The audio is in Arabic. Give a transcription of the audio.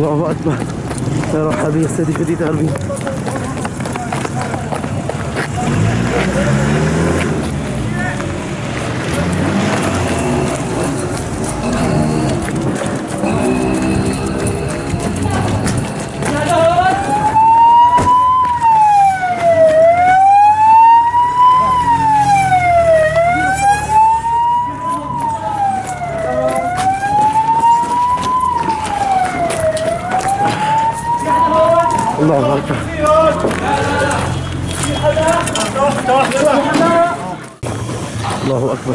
الله أكبر. يا سيدي جديد قلبي. الله أكبر. الله أكبر.